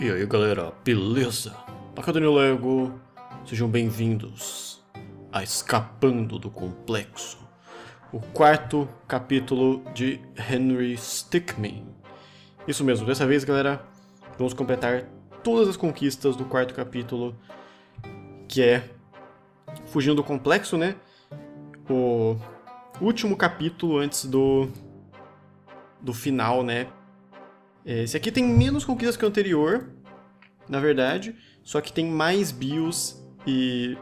E aí galera, beleza? Aqui é o Daniel Lego, sejam bem-vindos a Escapando do Complexo, o quarto capítulo de Henry Stickmin. Isso mesmo, dessa vez galera, vamos completar todas as conquistas do quarto capítulo, que é Fugindo do Complexo, né? O último capítulo antes do, do final, né? Esse aqui tem menos conquistas que o anterior, na verdade, só que tem mais bios e,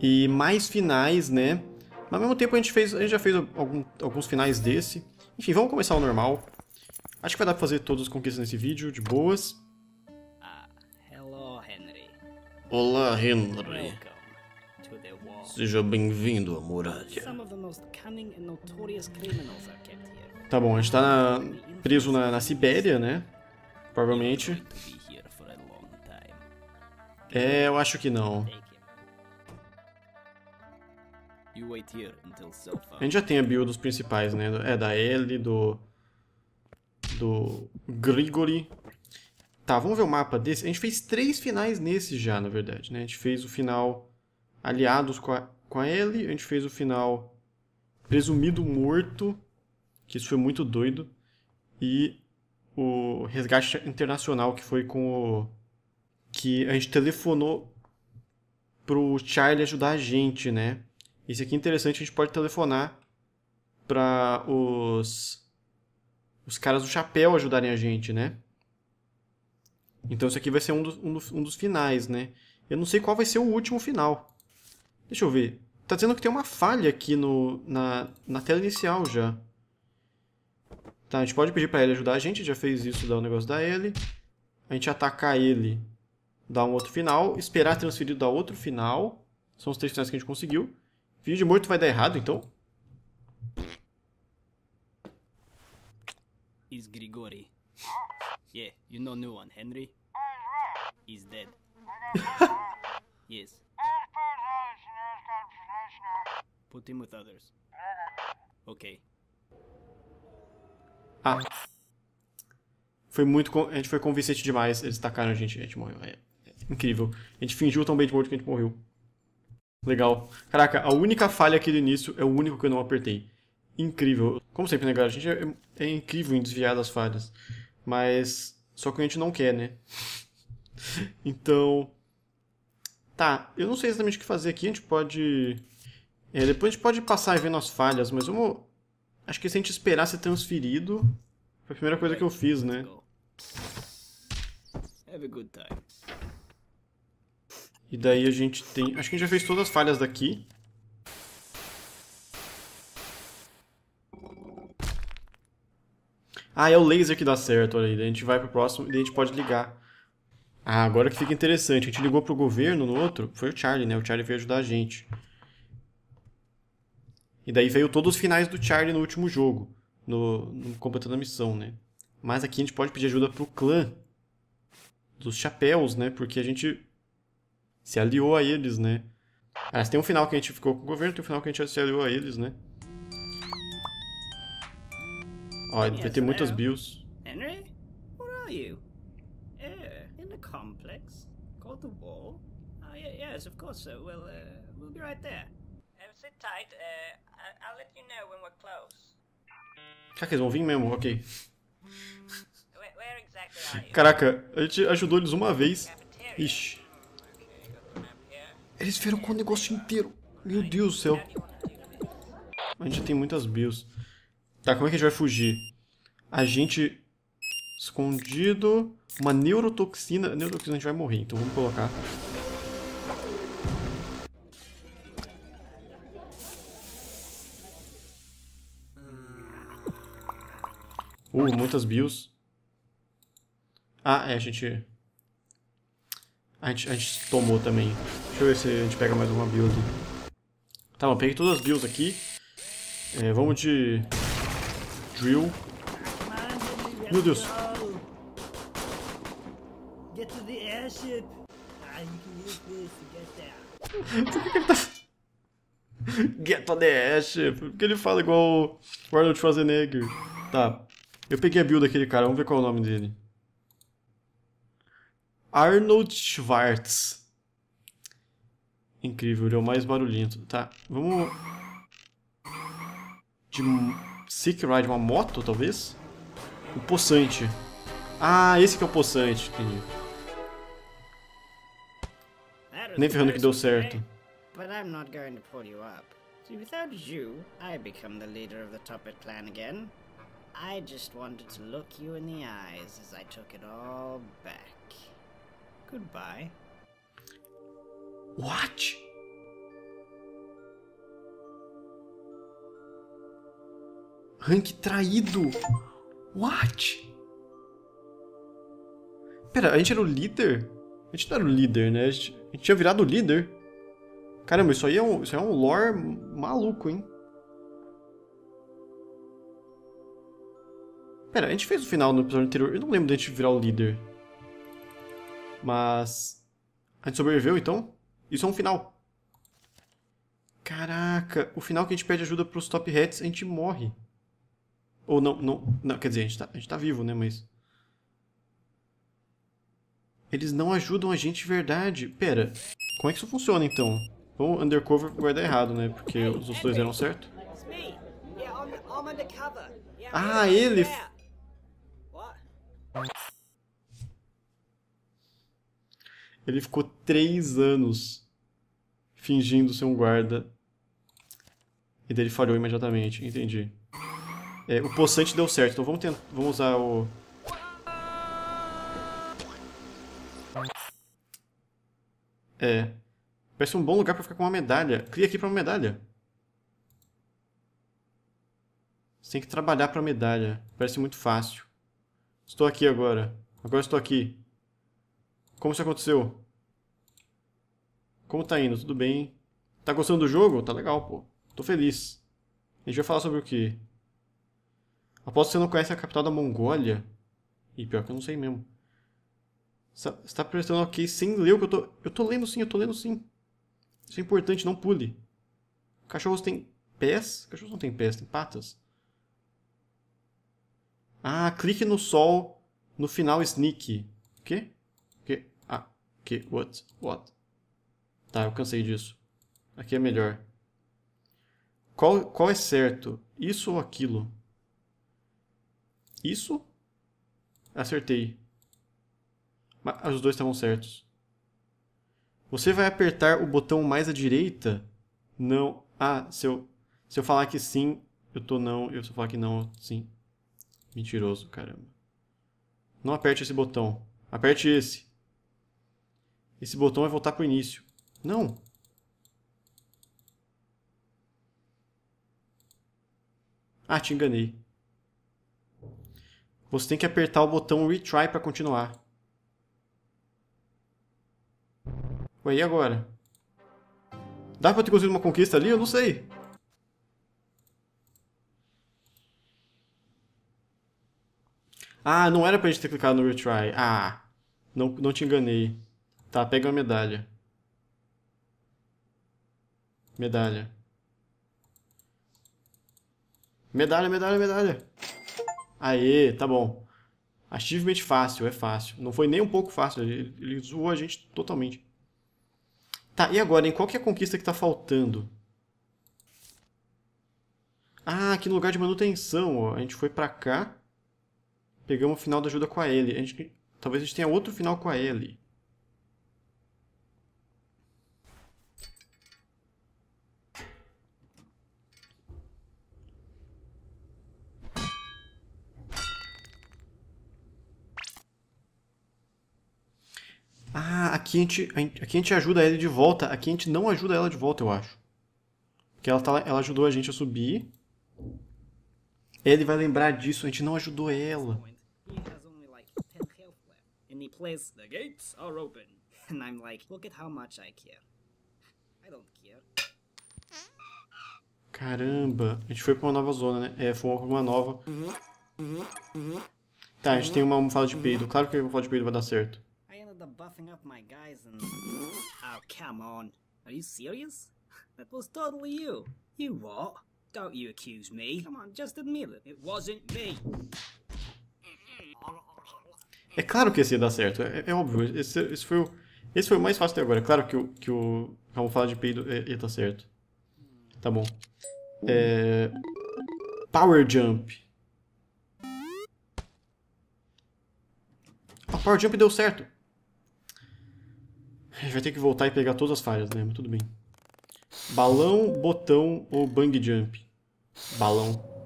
e mais finais, né? Mas ao mesmo tempo a gente, fez, a gente já fez algum, alguns finais desse. Enfim, vamos começar o normal. Acho que vai dar pra fazer todas as conquistas nesse vídeo, de boas. Ah, hello, Henry. Olá, Henry. Welcome to the wall. Seja bem-vindo à muralha. Tá bom, a gente tá na- preso na, na Sibéria, né? Provavelmente. É, eu acho que não. A gente já tem a build dos principais, né? É da Ellie, do. Do. Grigori. Tá, vamos ver o mapa desse. A gente fez três finais nesse já, na verdade, né? A gente fez o final aliados com a, com a a gente fez o final presumido morto, que isso foi muito doido, e o resgate internacional, que foi com o. que a gente telefonou pro Charlie ajudar a gente, né? Esse aqui é interessante, a gente pode telefonar para os os caras do chapéu ajudarem a gente, né? Então isso aqui vai ser um dos, um dos, um dos finais, né? Eu não sei qual vai ser o último final. Deixa eu ver. Tá dizendo que tem uma falha aqui no, na, na tela inicial já. Tá, a gente pode pedir pra ele ajudar a gente, já fez isso, dar o negócio da ele. A gente atacar ele, dar um outro final, esperar transferir dar outro final. São os três finais que a gente conseguiu. Vídeo de morto vai dar errado, então? Is Grigori. Yeah, you know new one, Henry? He's dead. yes. Put him with others. Okay. Ah. Foi muito. A gente foi convincente demais. Eles tacaram a gente. A gente morreu. É, é incrível. A gente fingiu tão bem de morto que a gente morreu. Legal. Caraca, a única falha aqui do início é o único que eu não apertei. Incrível. Como sempre, né, galera? A gente é, é incrível em desviar das falhas. Mas. Só que a gente não quer, né? então. Tá, eu não sei exatamente o que fazer aqui. A gente pode. É, depois a gente pode passar e ver as falhas, mas vamos. Acho que se a gente esperar ser transferido. Foi a primeira coisa que eu fiz, né? E daí a gente tem. Acho que a gente já fez todas as falhas daqui. Ah, é o laser que dá certo, olha aí. Daí a gente vai pro próximo e daí a gente pode ligar. Ah, agora que fica interessante. A gente ligou pro governo no outro. Foi o Charlie, né? O Charlie veio ajudar a gente. E daí veio todos os finais do Charlie no último jogo. No, no completando a missão, né? Mas aqui a gente pode pedir ajuda pro clã. Dos chapéus, né? Porque a gente se aliou a eles, né? Ah, tem um final que a gente ficou com o governo, tem um final que a gente se aliou a eles, né? Ó, ele vai ter muitas bios. Henry? Where are you? In the complex. Called the wall? Oh, yeah, yes, of course, sir. Well, uh, we'll be right there. Uh, sit tight. Uh, I'll let you know when we're close. Que eles vão vir mesmo? Ok. Where, where exactly are you? Caraca, a gente ajudou eles uma vez. Ixi. Eles viram com o negócio inteiro. Meu Deus do céu. It? A gente já tem muitas bios. Tá, como é que a gente vai fugir? A gente... Escondido... Uma neurotoxina... Neurotoxina a gente vai morrer, então vamos colocar. Uh, muitas bios. Ah, é, a gente... A gente, a gente tomou também. Deixa eu ver se a gente pega mais uma build. Tá bom, peguei todas as builds aqui. É, vamos de... Drill. Meu Deus. Airship. Can use this to get on the ash. Porque ele fala igual o Arnold Schwarzenegger. Tá. Eu peguei a build daquele cara, vamos ver qual é o nome dele. Arnold Schwartz. Incrível, ele é o mais barulhento. Tá, vamos... De Sick Ride, uma moto, talvez? O Poçante. Ah, esse que é o Poçante, entendi. Nem ferrando que deu certo. But I'm not going to pull you up. See, without you, I become the leader of the Tuppet clan again. I just wanted to look you in the eyes as I took it all back. Goodbye. What? Rank traído. What? Pera, a gente era o líder? A gente não era o líder, né? A gente, a gente tinha virado o líder. Caramba, isso aí é um, isso aí é um lore maluco, hein? Pera, a gente fez o final no episódio anterior. Eu não lembro de a gente virar o líder. Mas. A gente sobreviveu então? Isso é um final. Caraca, o final que a gente pede ajuda pros top hats, a gente morre. Ou não, não, não quer dizer, a gente, tá, a gente tá vivo, né, mas... Eles não ajudam a gente de verdade. Pera, como é que isso funciona então? Bom, undercover vai dar errado, né, porque os outros dois eram certo. Ah, ele... Ele ficou três anos fingindo ser um guarda. E daí ele falhou imediatamente, entendi. É, o poçante deu certo, então vamos, tentar, vamos usar o... É. Parece um bom lugar pra ficar com uma medalha. Clique aqui pra uma medalha. Você tem que trabalhar pra medalha. Parece muito fácil. Estou aqui agora. Agora estou aqui. Como isso aconteceu? Como tá indo? Tudo bem? Tá gostando do jogo? Tá legal, pô. Tô feliz. A gente vai falar sobre o quê? Aposto que você não conhece a capital da Mongólia. E pior que eu não sei mesmo. Você tá prestando ok sem ler o que eu tô... Eu tô lendo sim, eu tô lendo sim. Isso é importante, não pule. Cachorros têm pés? Cachorros não têm pés, têm patas. Ah, clique no sol no final sneak. O quê? O quê? Ah, o quê? What? What? Tá, eu cansei disso. Aqui é melhor. Qual, qual é certo? Isso ou aquilo? Isso? Acertei. Mas os dois estavam certos. Você vai apertar o botão mais à direita? Não. Ah, se eu, se eu falar que sim, eu tô não. Eu se eu falar que não, sim. Mentiroso, caramba. Não aperte esse botão. Aperte esse. Esse botão vai voltar pro início. Não. Ah, te enganei. Você tem que apertar o botão retry para continuar. Ué, e agora? Dá pra ter conseguido uma conquista ali? Eu não sei. Ah, não era pra gente ter clicado no retry. Ah, não, não te enganei. Tá, pega a medalha. Medalha. Medalha, medalha, medalha. Aê, tá bom. Achievement fácil, é fácil. Não foi nem um pouco fácil, ele, ele zoou a gente totalmente. Tá, e agora, em qual que é a conquista que tá faltando? Ah, aqui no lugar de manutenção, ó. A gente foi pra cá. Pegamos o final da ajuda com a Ellie. A gente, talvez a gente tenha outro final com a Ellie. Ah, aqui a, gente, aqui a gente ajuda ela de volta. Aqui a gente não ajuda ela de volta, eu acho. Porque ela, tá, ela ajudou a gente a subir. Ele vai lembrar disso, a gente não ajudou ela. Left. And he plays, the gates are open. And I'm like, look at how much I care. I don't care. Caramba, a gente foi pra uma nova zona, né? É, foi uma nova. Tá, a gente tem uma almofada de peido. Claro que a almofada de peido vai dar certo. I ended up buffing up my guys and. Oh, come on. Are you serious? That was totally you. You what? Don't you accuse me. Come on, just admit it. It wasn't me. É claro que esse ia dar certo, é, é óbvio. Esse, esse, foi o, esse foi o mais fácil até agora. É claro que o, que o camuflado de peido ia ia dar certo. Tá bom. É, Power Jump. A Power Jump deu certo. A gente vai ter que voltar e pegar todas as falhas, né? Mas tudo bem. Balão, botão ou bang jump? Balão.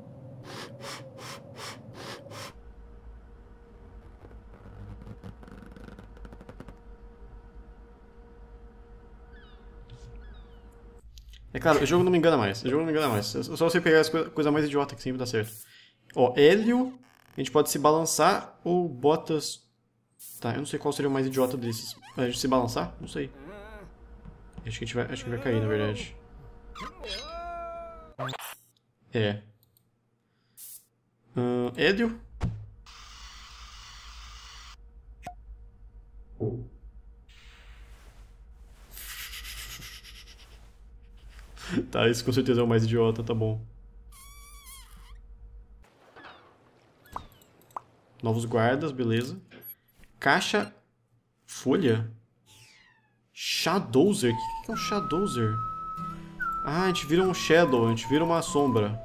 É claro, o jogo não me engana mais. O jogo não me engana mais. É só você pegar as coisas coisa mais idiota que sempre dá certo. Ó, Hélio, a gente pode se balançar ou botas. Tá, eu não sei qual seria o mais idiota desses. A gente se balançar? Não sei. Acho que a gente vai, acho que vai cair, na verdade. É. Ahn, Hélio? Tá, esse com certeza é o mais idiota, tá bom. Novos guardas, beleza. Caixa. Folha? Shadowzer? O que é um Shadowzer? Ah, a gente vira um Shadow, a gente vira uma sombra.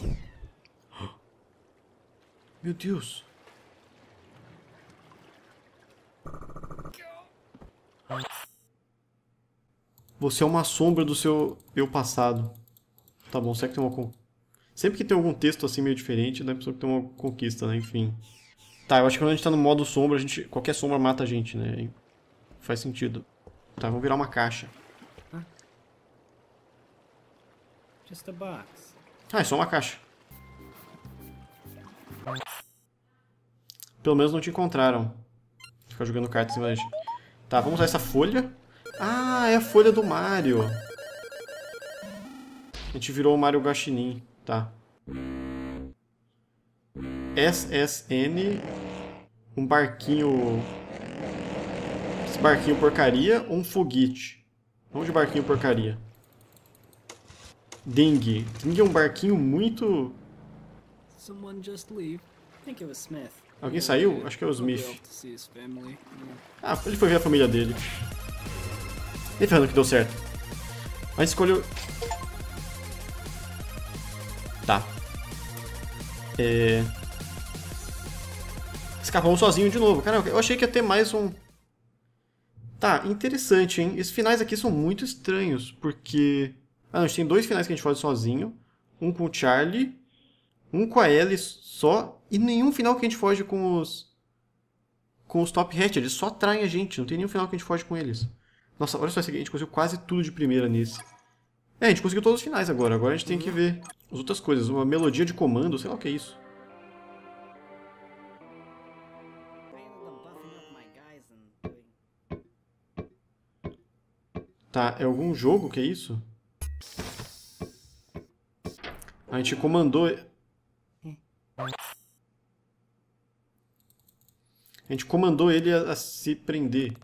Meu Deus. Você é uma sombra do seu eu passado. Tá bom, será que tem uma... con- Sempre que tem algum texto assim meio diferente, dá a impressão que tem uma conquista, né? Enfim. Tá, eu acho que quando a gente tá no modo sombra, a gente... qualquer sombra mata a gente, né? Faz sentido. Tá, vamos virar uma caixa. Just a box. Ah, é só uma caixa. Pelo menos não te encontraram. Ficar jogando carta em. Tá, vamos usar essa folha. Ah, é a folha do Mario. A gente virou o Mario Guaxinim. Tá. SSN. Um barquinho... Esse barquinho porcaria ou um foguete? Vamos de barquinho porcaria. Ding. Ding é um barquinho muito... Someone just leave. I think it was Smith. Alguém saiu? Acho que é o Smith. Ah, ele foi ver a família dele. E ferrando que deu certo. Gente escolheu... Tá. É... Escapamos sozinho de novo. Cara, eu achei que ia ter mais um... Tá, interessante, hein? Esses finais aqui são muito estranhos, porque... Ah, não, a gente tem dois finais que a gente faz sozinho. Um com o Charlie, um com a Ellie só, e nenhum final que a gente foge com os com os Top Hat, eles só traem a gente, não tem nenhum final que a gente foge com eles. Nossa, olha só esse aqui, a gente conseguiu quase tudo de primeira nesse. É, a gente conseguiu todos os finais agora, agora a gente tem que ver as outras coisas, uma melodia de comando, sei lá o que é isso. Tá, é algum jogo que é isso? A gente comandou... A gente comandou ele a, a se prender.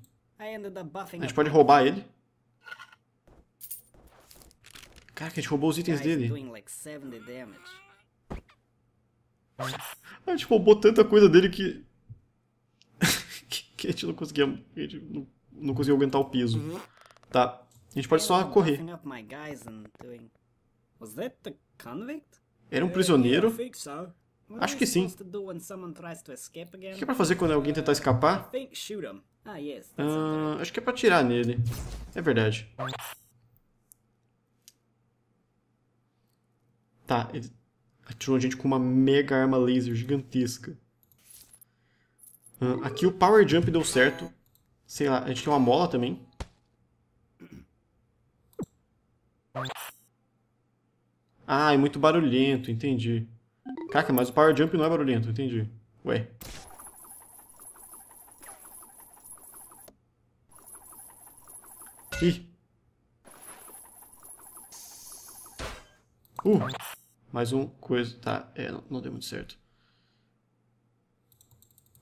A gente pode roubar ele. Caraca, a gente roubou os itens dele. doing like 70 damage. A gente roubou tanta coisa dele que. que, que a gente não conseguia. A gente não, não conseguia aguentar o peso. Tá. A gente pode só correr. Era um I prisioneiro. Acho que sim. O que é pra fazer quando alguém tentar escapar? Ah, yes. Ah, acho que é pra atirar nele. É verdade. Tá, ele atirou a gente com uma mega arma laser gigantesca. Ah, aqui o Power Jump deu certo. Sei lá, a gente tem uma mola também. Ah, é muito barulhento, entendi. Caraca, mas o Power Jump não é barulhento, entendi. Ué. Ih. Uh, mais um coisa. Tá, é, não, não deu muito certo.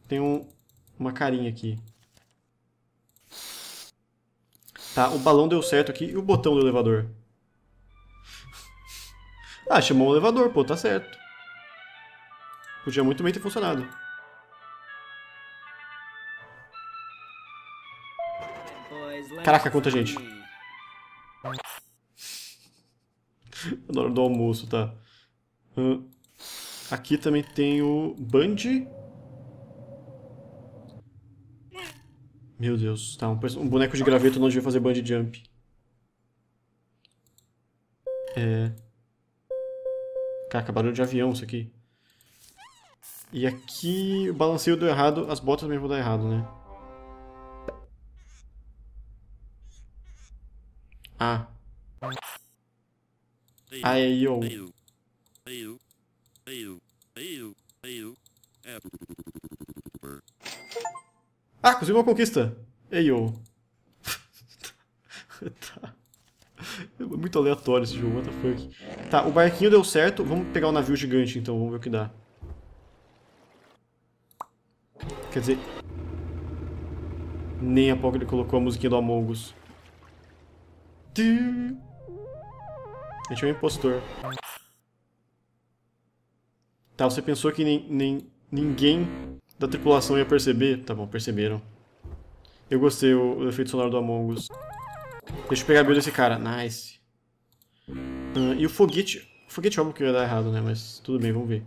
Tem um, uma carinha aqui. Tá, o balão deu certo aqui e o botão do elevador. Ah, chamou o elevador, pô, tá certo. Podia muito bem ter funcionado. Caraca, quanta gente. Na hora do almoço, tá? Uh, aqui também tem o Band. Meu Deus, tá. Um, um boneco de graveto não devia fazer band jump. É... Caraca, barulho de avião isso aqui. E aqui o balanceio deu errado, as botas também vão dar errado, né? Ah. Aí, eu. Ah, consegui uma conquista! Ei, eu. tá. Muito aleatório esse jogo, what the fuck. Tá, o barquinho deu certo, vamos pegar o navio gigante então, vamos ver o que dá. Quer dizer... Nem a pouco ele colocou a musiquinha do Among Us. A gente é um impostor. Tá, você pensou que nem, nem, ninguém da tripulação ia perceber? Tá bom, perceberam. Eu gostei o, efeito sonoro do Among Us. Deixa eu pegar a build desse cara. Nice. Uh, e o foguete... O foguete é óbvio que ia dar errado, né? Mas tudo bem, vamos ver.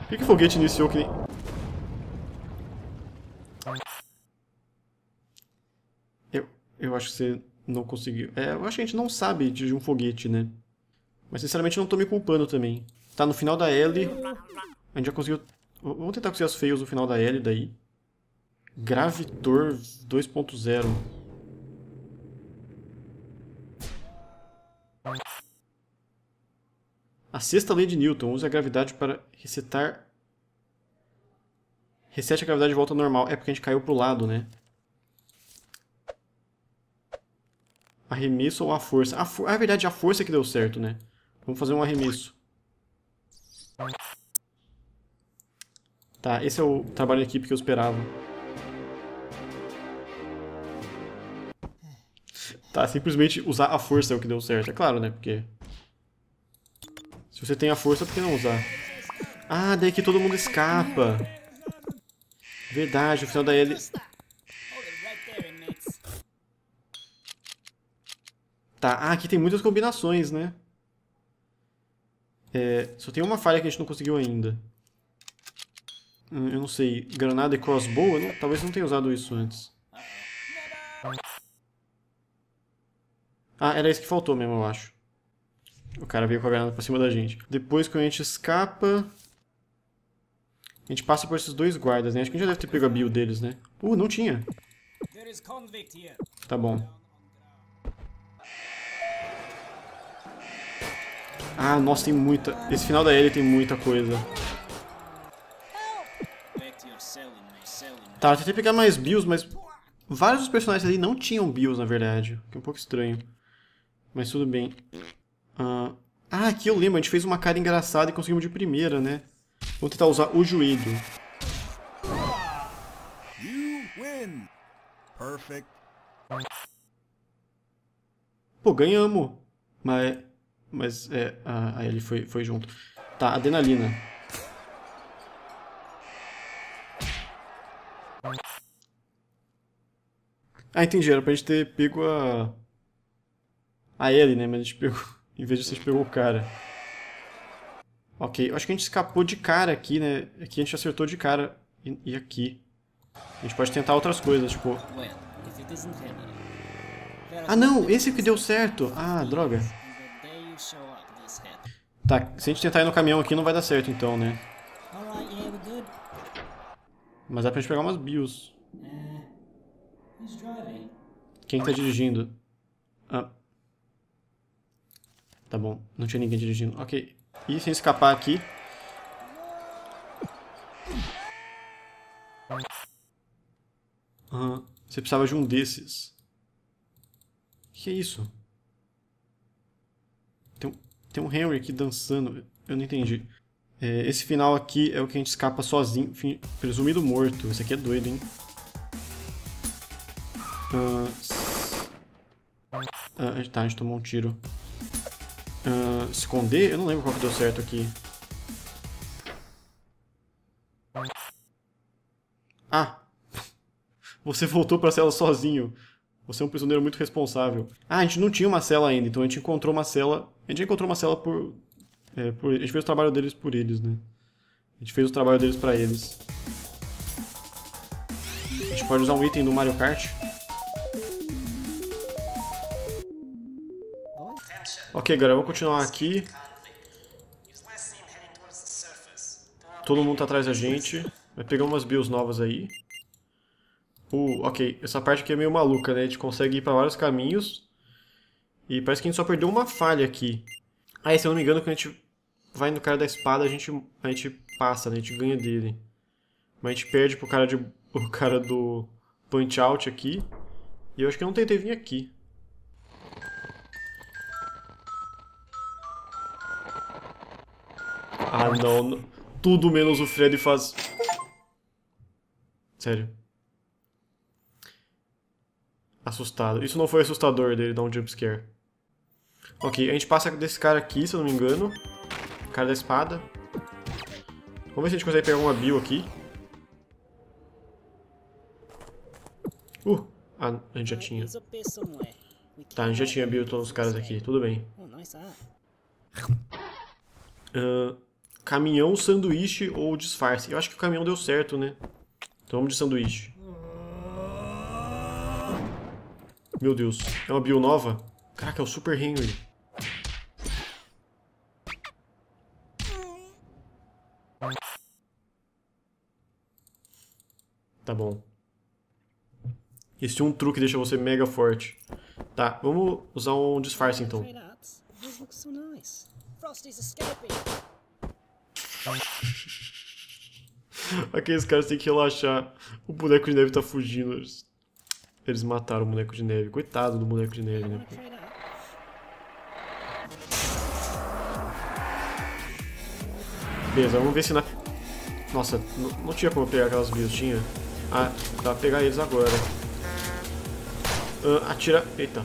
Por que, que o foguete iniciou que nem... Eu, eu acho que você não conseguiu. É, eu acho que a gente não sabe de um foguete, né? Mas sinceramente não tô me culpando também. Tá no final da L. A gente já conseguiu. Vamos tentar conseguir as feios no final da L daí. Gravitor 2.0. A sexta lei de Newton usa a gravidade para resetar. Resete a gravidade de volta ao normal. É porque a gente caiu pro lado, né? Arremesso ou a força? A for... Ah, é verdade, a força que deu certo, né? Vamos fazer um arremesso. Tá, esse é o trabalho de equipe que eu esperava. Tá, simplesmente usar a força é o que deu certo. É claro, né? Porque... Se você tem a força, por que não usar? Ah, daí que todo mundo escapa. Verdade, o final da L... Tá, ah, aqui tem muitas combinações, né? É, só tem uma falha que a gente não conseguiu ainda. Hum, eu não sei, granada e crossbow? Eu não, talvez não tenha usado isso antes. Ah, era isso que faltou mesmo, eu acho. O cara veio com a granada pra cima da gente. Depois que a gente escapa... A gente passa por esses dois guardas, né? Acho que a gente já deve ter pego a build deles, né? Uh, não tinha. Tá bom. Ah, nossa, tem muita... Esse final da L tem muita coisa. Tá, eu tentei pegar mais bios, mas... Vários dos personagens ali não tinham bios, na verdade. Que é um pouco estranho. Mas tudo bem. Uh... Ah, aqui eu lembro, a gente fez uma cara engraçada e conseguimos de primeira, né? Vamos tentar usar o joelho. Pô, ganhamos. Mas... Mas, é... Ah, ele foi, foi junto. Tá, adrenalina. Ah, entendi. Era pra gente ter pego a... A Ellie, né? Mas a gente pegou... Em vez de a gente pegou o cara. Ok, eu acho que a gente escapou de cara aqui, né? Aqui a gente acertou de cara. E, e aqui. A gente pode tentar outras coisas, tipo... Ah, não! Esse que deu certo! Ah, droga. Tá, se a gente tentar ir no caminhão aqui não vai dar certo então, né? Mas dá pra gente pegar umas bios. Quem que tá dirigindo? Ah. Tá bom, não tinha ninguém dirigindo. Ok. E sem escapar aqui... Uhum. Você precisava de um desses. Que é isso? Tem um, Henry aqui dançando. Eu não entendi. É, esse final aqui é o que a gente escapa sozinho, presumido morto. Esse aqui é doido, hein? Uh... Ah, tá, a gente tomou um tiro. Ah, esconder? Eu não lembro qual que deu certo aqui. Ah! Você voltou pra cela sozinho. Você é um prisioneiro muito responsável. Ah, a gente não tinha uma cela ainda, então a gente encontrou uma cela... A gente encontrou uma cela por... É, por... A gente fez o trabalho deles por eles, né? A gente fez o trabalho deles pra eles. A gente pode usar um item do Mario Kart. Ok, galera, vamos continuar aqui. Todo mundo tá atrás da gente. Vai pegar umas bios novas aí. Uh, ok, essa parte aqui é meio maluca, né? A gente consegue ir pra vários caminhos. E parece que a gente só perdeu uma falha aqui. Ah, e se eu não me engano, quando a gente vai no cara da espada, a gente, a gente passa, né? A gente ganha dele. Mas a gente perde pro cara, de, pro cara do Punch Out aqui. E eu acho que eu não tentei vir aqui. Ah, não. Tudo menos o Freddy faz... Sério. Assustado. Isso não foi assustador dele dar um jumpscare. Ok, a gente passa desse cara aqui, se eu não me engano. Cara da espada. Vamos ver se a gente consegue pegar uma bio aqui. Uh, ah, a gente já tinha. Tá, a gente já tinha bio todos os caras aqui, tudo bem. Uh, caminhão, sanduíche ou disfarce? Eu acho que o caminhão deu certo, né? Então vamos de sanduíche. Meu Deus, é uma bio nova? Caraca, é o Super Henry. Tá bom. Esse é um truque que deixa você mega forte. Tá, vamos usar um disfarce então. Aqueles caras têm que relaxar. O boneco de neve tá fugindo. Eles mataram o boneco de neve. Coitado do boneco de neve, né? Beleza, vamos ver se na... Nossa, não tinha como pegar aquelas bios, tinha? Ah, dá pra pegar eles agora. Uh, atira... Eita.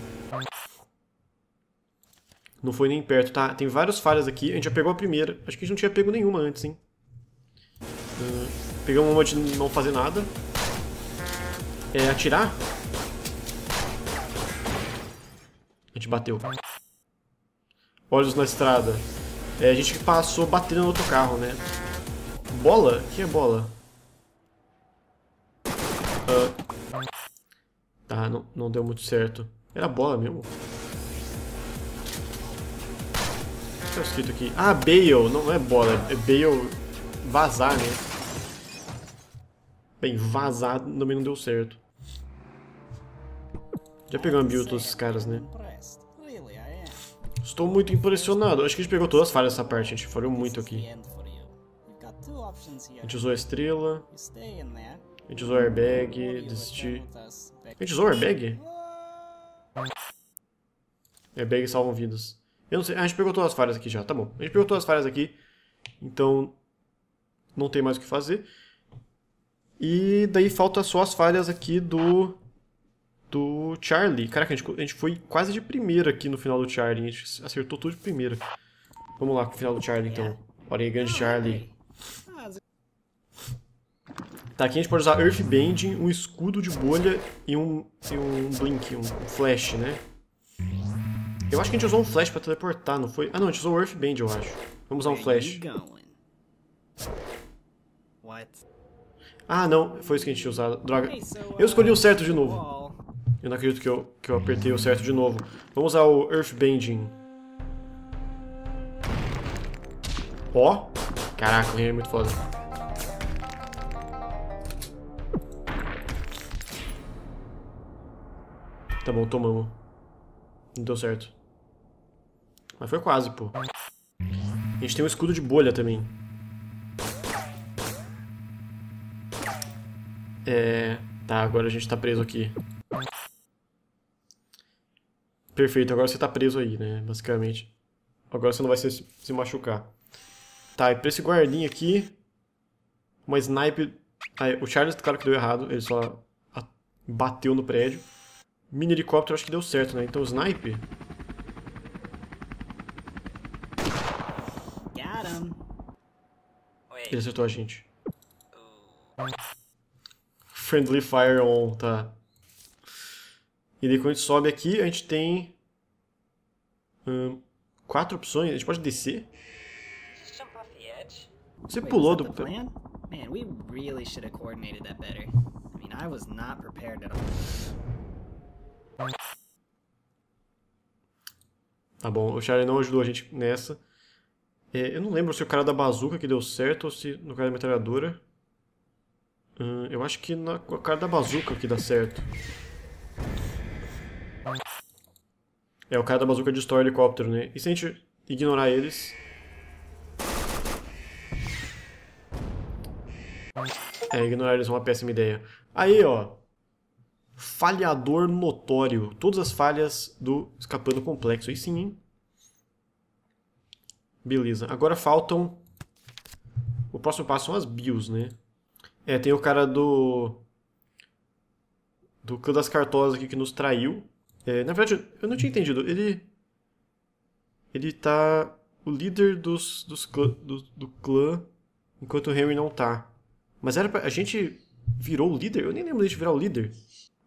Não foi nem perto, tá? Tem várias falhas aqui. A gente já pegou a primeira. Acho que a gente não tinha pego nenhuma antes, hein? Uh, pegamos uma de não fazer nada. É atirar? Gente bateu. Olhos na estrada. É, a gente passou batendo no outro carro, né? Bola? O que é bola? Uh, tá, não, não deu muito certo. Era bola mesmo. O que tá escrito aqui? Ah, bail. Não é bola, é bail vazar, né? Bem, vazar também não deu certo. Já pegamos a build todos esses caras, né? Estou muito impressionado. Acho que a gente pegou todas as falhas dessa parte, a gente falhou muito aqui. A gente usou a estrela. A gente usou airbag, desistir. A gente usou airbag? Airbag salvam vidas. Eu não sei. Ah, a gente pegou todas as falhas aqui já, tá bom. A gente pegou todas as falhas aqui. Então, não tem mais o que fazer. E daí falta só as falhas aqui do do Charlie. Caraca, a gente, a gente foi quase de primeira aqui no final do Charlie. A gente acertou tudo de primeira. Vamos lá com o final do Charlie, então. Origami Charlie. Tá, aqui a gente pode usar Earth Bending, um escudo de bolha e um, e um Blink, um Flash, né? Eu acho que a gente usou um Flash pra teleportar, não foi? Ah não, a gente usou o Earth Bend, eu acho. Vamos usar um Flash. Ah não, foi isso que a gente tinha usado. Droga. Eu escolhi o certo de novo. Eu não acredito que eu, que eu apertei o certo de novo. Vamos usar o Earth Bending. Ó. Caraca, o é muito foda. Tá bom, tomamos. Não deu certo. Mas foi quase, pô. A gente tem um escudo de bolha também. É... Tá, agora a gente tá preso aqui. Perfeito, agora você tá preso aí, né? Basicamente. Agora você não vai se, se machucar. Tá, e pra esse guardinha aqui... Uma snipe... Ah, o Charles, claro que deu errado. Ele só bateu no prédio. mini helicóptero acho que deu certo, né? Então o snipe. Ele acertou a gente. Friendly Fire On, tá. E daí quando a gente sobe aqui, a gente tem... hum, quatro opções. A gente pode descer. Você pulou do... Man, we really should have coordinated that better. I mean, I was not prepared at all. Tá bom, o Charlie não ajudou a gente nessa. É, eu não lembro se o cara da bazuca que deu certo ou se no cara da metralhadora. Hum, eu acho que na, o cara da bazuca que dá certo. É, o cara da bazuca destrói o helicóptero, né? E se a gente ignorar eles... É, ignorar eles é uma péssima ideia. Aí, ó. Falhador notório. Todas as falhas do Escapando Complexo. Aí sim, hein? Beleza. Agora faltam... O próximo passo são as bios, né? É, tem o cara do... Do clã das cartosas aqui que nos traiu. É, na verdade, eu não tinha entendido. Ele... Ele tá... O líder dos, dos clã, do, do clã, enquanto o Henry não tá. Mas era pra, a gente virou o líder? Eu nem lembro de virar o líder.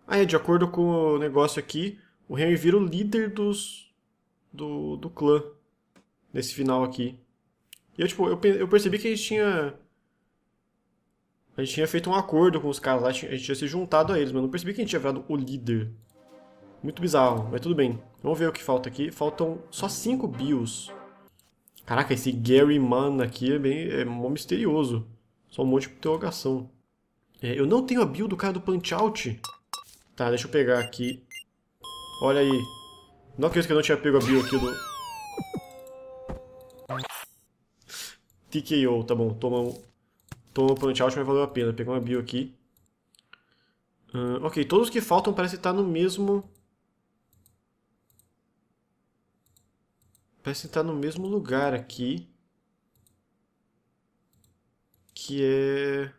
Ah, é, de acordo com o negócio aqui, o Henry vira o líder dos do, do clã nesse final aqui. E eu, tipo, eu, eu percebi que a gente tinha a gente tinha feito um acordo com os caras lá, a gente tinha se juntado a eles, mas eu não percebi que a gente tinha virado o líder. Muito bizarro, mas tudo bem. Vamos ver o que falta aqui. Faltam só 5 bios. Caraca, esse Gary Mann aqui é bem é mó misterioso. Só um monte de interrogação. É, eu não tenho a bio do cara do Punch Out. Tá, deixa eu pegar aqui. Olha aí. Não acredito que eu não tinha pego a bio aqui do... TKO, tá bom. Toma um, toma um Punch Out, mas valeu a pena. Pegar uma bio aqui. Ahn, ok, todos que faltam parecem estar no mesmo... Parece estar no mesmo lugar aqui. Que é...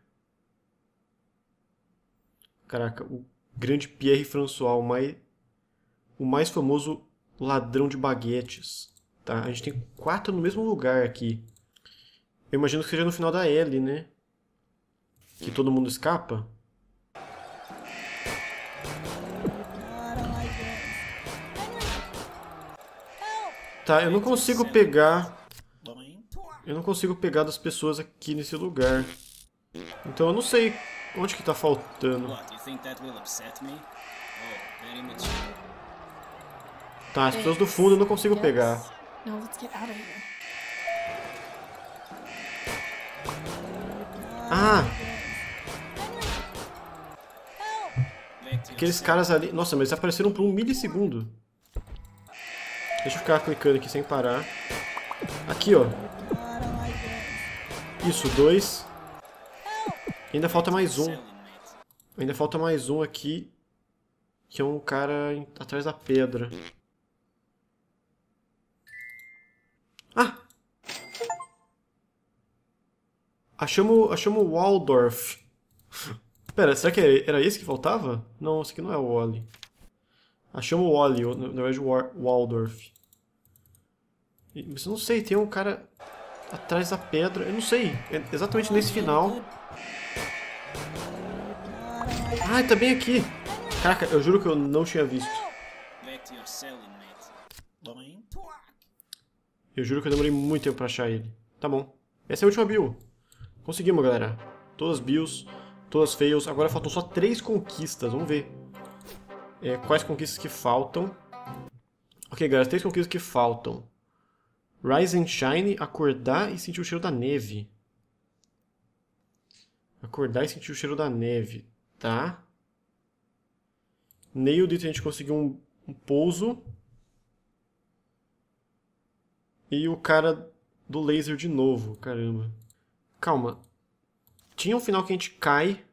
Caraca, o grande Pierre François, o mais, o mais famoso ladrão de baguetes. Tá? A gente tem quatro no mesmo lugar aqui. Eu imagino que seja no final da L, né? Que todo mundo escapa. Tá, eu não consigo pegar. Eu não consigo pegar das pessoas aqui nesse lugar. Então eu não sei onde que tá faltando. Oh. Tá, as pessoas do fundo eu não consigo pegar. Ah, aqueles caras ali. Nossa, mas eles apareceram por um milissegundo. Deixa eu ficar clicando aqui sem parar. Aqui, ó. Isso, dois. Ainda falta mais um. Ainda falta mais um aqui. Que é um cara atrás da pedra. Ah! Achamos, achamos o Waldorf. Pera, será que era esse que faltava? Não, esse aqui não é o Wally. Achamos o Wally, na verdade o Wa- Waldorf. Mas eu não sei, tem um cara atrás da pedra. Eu não sei, é exatamente nesse final. Ah, tá bem aqui. Caraca, eu juro que eu não tinha visto. Eu juro que eu demorei muito tempo pra achar ele. Tá bom. Essa é a última bio. Conseguimos, galera. Todas bios, todas fails. Agora faltam só três conquistas. Vamos ver. É, quais conquistas que faltam. Ok, galera. Três conquistas que faltam. Rise and Shine, acordar e sentir o cheiro da neve. Acordar e sentir o cheiro da neve. Tá. Nailed It, a gente conseguiu um, um pouso. E o cara do laser de novo, caramba. Calma. Tinha um final que a gente cai.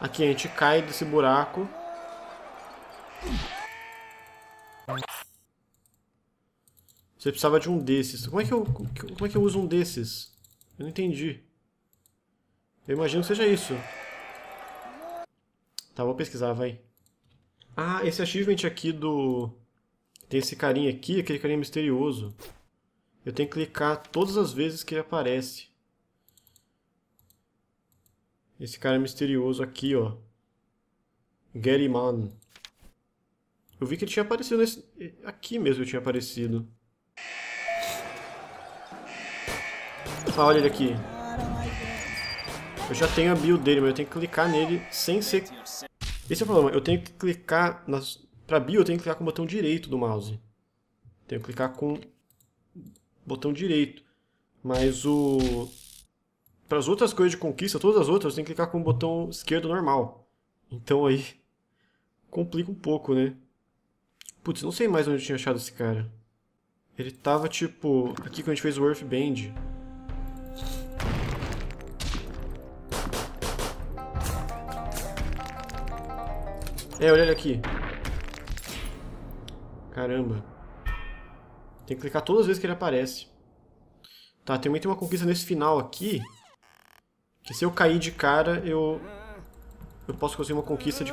Aqui a gente cai desse buraco. Você precisava de um desses. Como é que eu, como é que eu uso um desses? Eu não entendi. Eu imagino que seja isso. Tá, vou pesquisar, vai. Ah, esse achievement aqui do... Tem esse carinha aqui, aquele carinha misterioso. Eu tenho que clicar todas as vezes que ele aparece. Esse cara misterioso aqui, ó. Gary Man. Eu vi que ele tinha aparecido nesse... Aqui mesmo ele tinha aparecido. Ah, olha ele aqui. Eu já tenho a build dele, mas eu tenho que clicar nele sem ser... Esse é o problema, eu tenho que clicar... Nas... Pra build eu tenho que clicar com o botão direito do mouse. Tenho que clicar com o botão direito. Mas o... Para as outras coisas de conquista, todas as outras, eu tenho que clicar com o botão esquerdo normal. Então aí... Complica um pouco, né? Putz, não sei mais onde eu tinha achado esse cara. Ele tava, tipo, aqui quando a gente fez o Earthband. É, olha ele aqui. Caramba. Tem que clicar todas as vezes que ele aparece. Tá, também tem uma conquista nesse final aqui. Que se eu cair de cara, eu... Eu posso conseguir uma conquista de...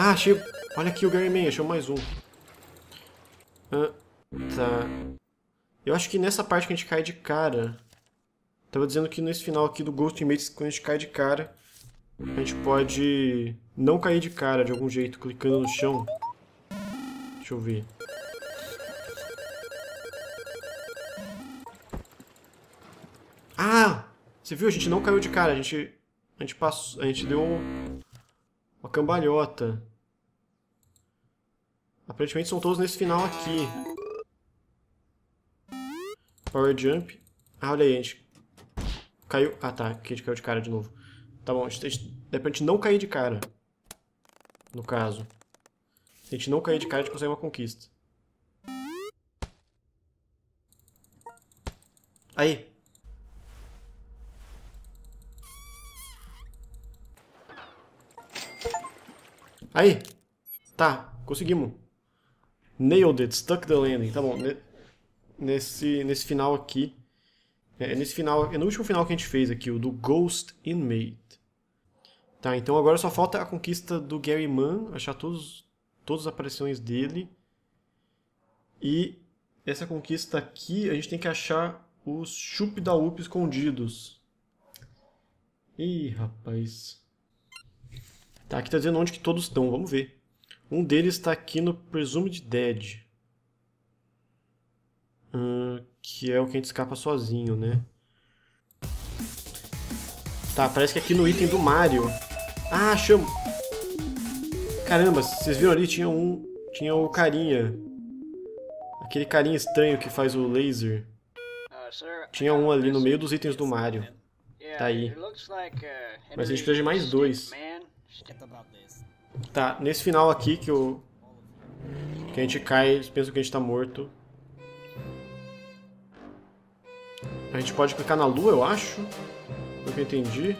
Ah, achei... Olha aqui o Gary Man, achou mais um. Ah, tá. Eu acho que nessa parte que a gente cai de cara... Tava dizendo que nesse final aqui do Ghost Inmates, quando a gente cai de cara, a gente pode não cair de cara de algum jeito, clicando no chão. Deixa eu ver. Ah! Você viu? A gente não caiu de cara, a gente... A gente passou... A gente deu uma cambalhota. Aparentemente são todos nesse final aqui. Power Jump. Ah, olha aí, a gente caiu... Ah, tá. Aqui a gente caiu de cara de novo. Tá bom, a gente, dá pra gente não cair de cara. No caso. Se a gente não cair de cara, a gente consegue uma conquista. Aí. Aí. Tá, conseguimos. Nailed it, stuck the landing. Tá bom, nesse, nesse final aqui. É, nesse final, é no último final que a gente fez aqui, o do Ghost Inmate. Tá, então agora só falta a conquista do Gary Mann, achar todos, todas as aparições dele. E essa conquista aqui, a gente tem que achar os chup da UP escondidos. Ih, rapaz. Tá, aqui tá dizendo onde que todos estão, vamos ver. Um deles está aqui no Presumed Dead. Hum, que é o que a gente escapa sozinho, né? Tá, parece que aqui no item do Mario... Ah, chamo... Caramba, vocês viram ali? Tinha um... Tinha o carinha. Aquele carinha estranho que faz o laser. Tinha um ali no meio dos itens do Mario. Tá aí. Mas a gente precisa de mais dois. Tá, nesse final aqui que o... Que a gente cai, eles pensam que a gente tá morto. A gente pode clicar na lua, eu acho. Pelo que eu entendi.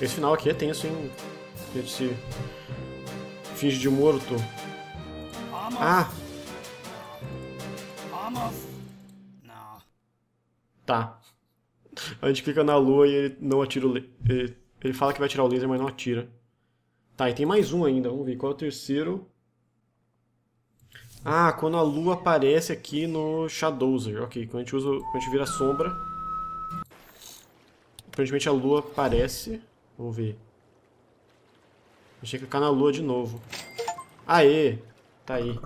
Esse final aqui é tenso, hein? A gente se finge de morto. Ah! Tá. A gente clica na lua e ele não atira o ele, ele fala que vai atirar o laser, mas não atira. Tá, e tem mais um ainda. Vamos ver qual é o terceiro. Ah, quando a lua aparece aqui no Shadowser. Ok, quando a gente, usa, quando a gente vira sombra. Aparentemente a lua aparece. Vamos ver. Deixa eu clicar na lua de novo. Aê! Tá aí.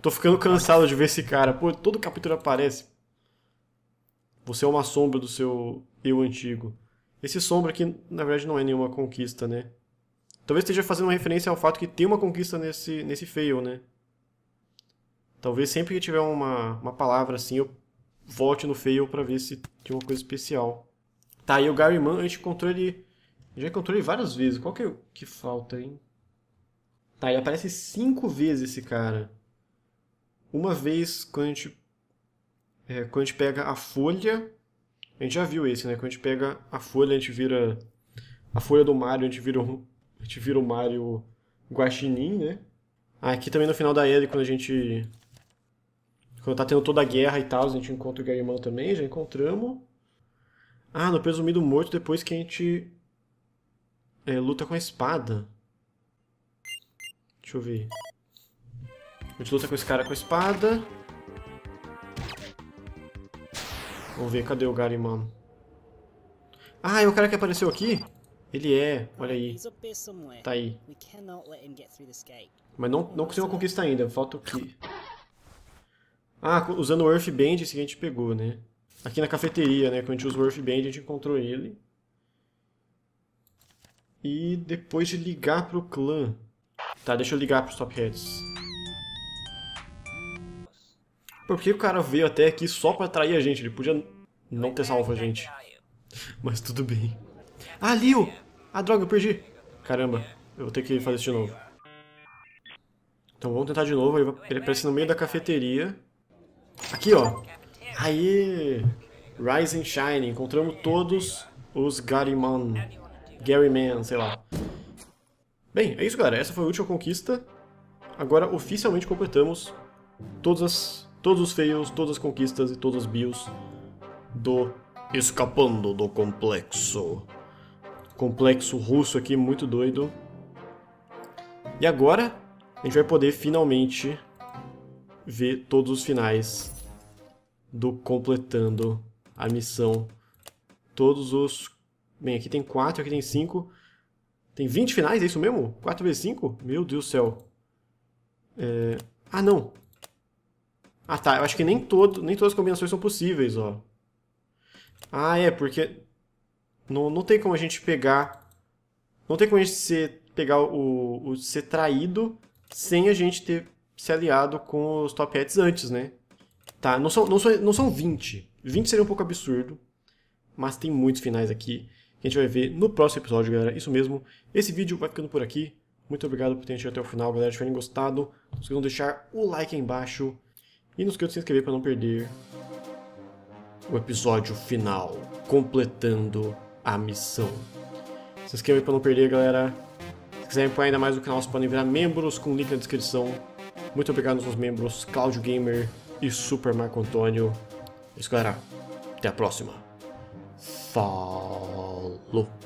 Tô ficando cansado de ver esse cara. Pô, todo capítulo aparece. Você é uma sombra do seu eu antigo. Esse sombra aqui, na verdade, não é nenhuma conquista, né? Talvez esteja fazendo uma referência ao fato que tem uma conquista nesse, nesse fail, né? Talvez sempre que tiver uma, uma palavra assim, eu volte no fail pra ver se tem uma coisa especial. Tá, e o Gary Mann, a gente encontrou ele... Já encontrou ele várias vezes. Qual que é que falta, hein? Tá, ele aparece cinco vezes esse cara. Uma vez quando a gente... É, quando a gente pega a folha... A gente já viu esse, né? Quando a gente pega a folha, a gente vira... A folha do Mario, a gente vira, um, a gente vira o Mario Guaxinim, né? Aqui também no final da Ellie, quando a gente Quando tá tendo toda a guerra e tal, a gente encontra o Garimão também, já encontramos. Ah, no presumido morto depois que a gente é, luta com a espada. Deixa eu ver. A gente luta com esse cara com a espada. Vamos ver, cadê o Garimon? Ah, é o cara que apareceu aqui? Ele é, olha aí. Tá aí. Mas não, não conseguiu uma conquista ainda, falta o quê? Ah, usando o Earthband, esse que a gente pegou, né? Aqui na cafeteria, né? Quando a gente usa o Earthband, a gente encontrou ele. E depois de ligar pro clã... Tá, deixa eu ligar pros Top Hats. Por que o cara veio até aqui só pra atrair a gente? Ele podia não ter salvo a gente. Mas tudo bem. Ah, Leo! Ah, droga, eu perdi. Caramba, eu vou ter que fazer isso de novo. Então vamos tentar de novo. Ele aparece no meio da cafeteria. Aqui, ó. Aí! Rise and Shine. Encontramos todos os Garyman. Garyman, sei lá. Bem, é isso, galera. Essa foi a última conquista. Agora, oficialmente, completamos todas as, todos os fails, todas as conquistas e todos os bios do Escapando do Complexo. Complexo russo aqui, muito doido. E agora, a gente vai poder finalmente ver todos os finais do completando a missão. Todos os... Bem, aqui tem 4, aqui tem 5. Tem 20 finais, é isso mesmo? 4 vezes 5? Meu Deus do céu. É... Ah, não. Ah, tá. Eu acho que nem, todo, nem todas as combinações são possíveis, ó. Ah, é, porque... Não, não tem como a gente pegar... Não tem como a gente ser, pegar o, o ser traído sem a gente ter se aliado com os top hats antes, né? Tá, não são, não, são, não são 20. 20 seria um pouco absurdo, mas tem muitos finais aqui que a gente vai ver no próximo episódio, galera. Isso mesmo, esse vídeo vai ficando por aqui. Muito obrigado por terem chegado até o final, galera. Se tiverem gostado, não deixar o like aí embaixo. E não esqueçam de se inscrever para não perder o episódio final, completando a missão. Se inscreva para não perder, galera. Se quiserem apoiar ainda mais o canal, vocês podem virar membros com link na descrição. Muito obrigado aos nossos membros, Cláudio Gamer e Super Marco Antônio. É isso, galera. Até a próxima. Falou!